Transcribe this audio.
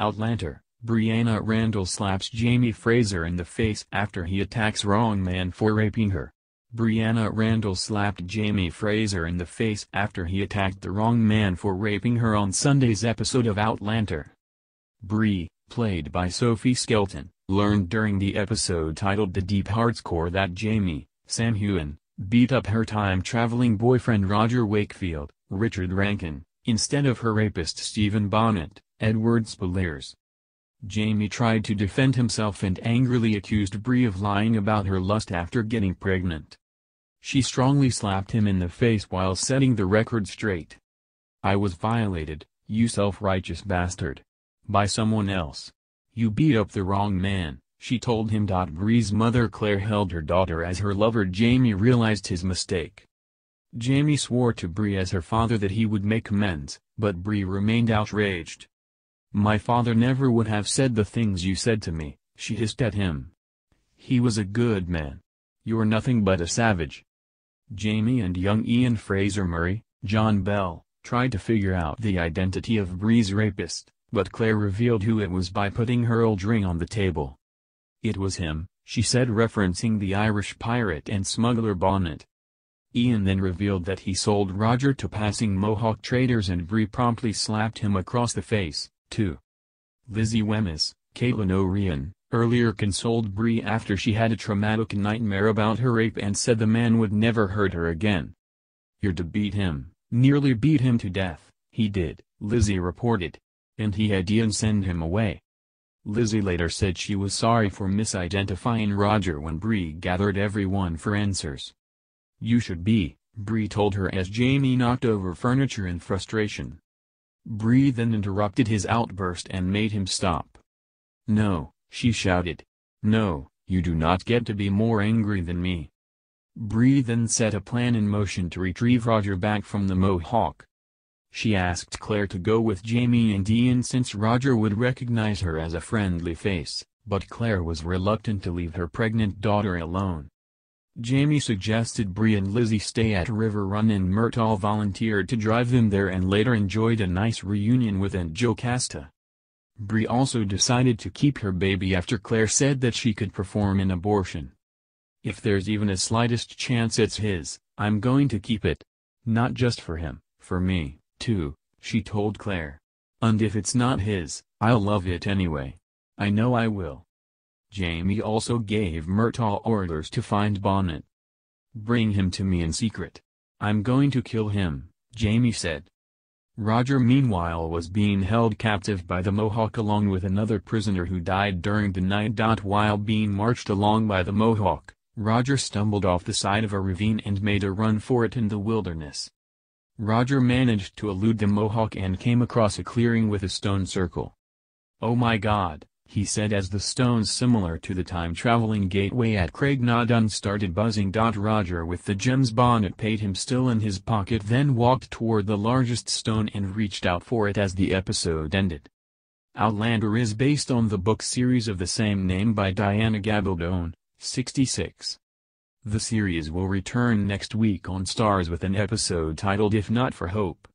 Outlander, Brianna Randall slaps Jamie Fraser in the face after he attacks wrong man for raping her. Brianna Randall slapped Jamie Fraser in the face after he attacked the wrong man for raping her on Sunday's episode of Outlander. Bree, played by Sophie Skelton, learned during the episode titled The Deep Heart's Core that Jamie, Sam Heughan, beat up her time-traveling boyfriend Roger Wakefield, Richard Rankin, instead of her rapist Stephen Bonnet, Edward Speleers. Jamie tried to defend himself and angrily accused Bree of lying about her lust after getting pregnant. She strongly slapped him in the face while setting the record straight. I was violated, you self-righteous bastard. By someone else. You beat up the wrong man, she told him. Bree's mother Claire held her daughter as her lover Jamie realized his mistake. Jamie swore to Bree as her father that he would make amends, but Bree remained outraged. My father never would have said the things you said to me, she hissed at him. He was a good man. You're nothing but a savage. Jamie and young Ian Fraser Murray, John Bell, tried to figure out the identity of Bree's rapist but Claire revealed who it was by putting her old ring on the table. It was him, she said referencing the Irish pirate and smuggler Bonnet. Ian then revealed that he sold Roger to passing Mohawk traders and Bree promptly slapped him across the face, too. Lizzie Wemyss, Caitlin O'Ryan, earlier consoled Bree after she had a traumatic nightmare about her rape and said the man would never hurt her again. You're to beat him, nearly beat him to death, he did, Lizzie reported and he had Ian send him away. Lizzie later said she was sorry for misidentifying Roger when Bree gathered everyone for answers. You should be, Bree told her as Jamie knocked over furniture in frustration. Bree then interrupted his outburst and made him stop. No, she shouted. No, you do not get to be more angry than me. Bree then set a plan in motion to retrieve Roger back from the Mohawk. She asked Claire to go with Jamie and Ian since Roger would recognize her as a friendly face, but Claire was reluctant to leave her pregnant daughter alone. Jamie suggested Bree and Lizzie stay at River Run and Murtagh volunteered to drive them there and later enjoyed a nice reunion with Aunt Jocasta. Bree also decided to keep her baby after Claire said that she could perform an abortion. If there's even a slightest chance it's his, I'm going to keep it. Not just for him, for me too, she told Claire. And if it's not his, I'll love it anyway. I know I will. Jamie also gave Murtagh orders to find Bonnet. Bring him to me in secret. I'm going to kill him, Jamie said. Roger meanwhile was being held captive by the Mohawk along with another prisoner who died during the night. While being marched along by the Mohawk, Roger stumbled off the side of a ravine and made a run for it in the wilderness. Roger managed to elude the Mohawk and came across a clearing with a stone circle. Oh my god, he said as the stones similar to the time-traveling gateway at Craig Craigh na Dun started buzzing. Dot Roger with the gems Bonnet paid him still in his pocket then walked toward the largest stone and reached out for it as the episode ended. Outlander is based on the book series of the same name by Diana Gabaldon, 66. The series will return next week on Starz with an episode titled If Not for Hope.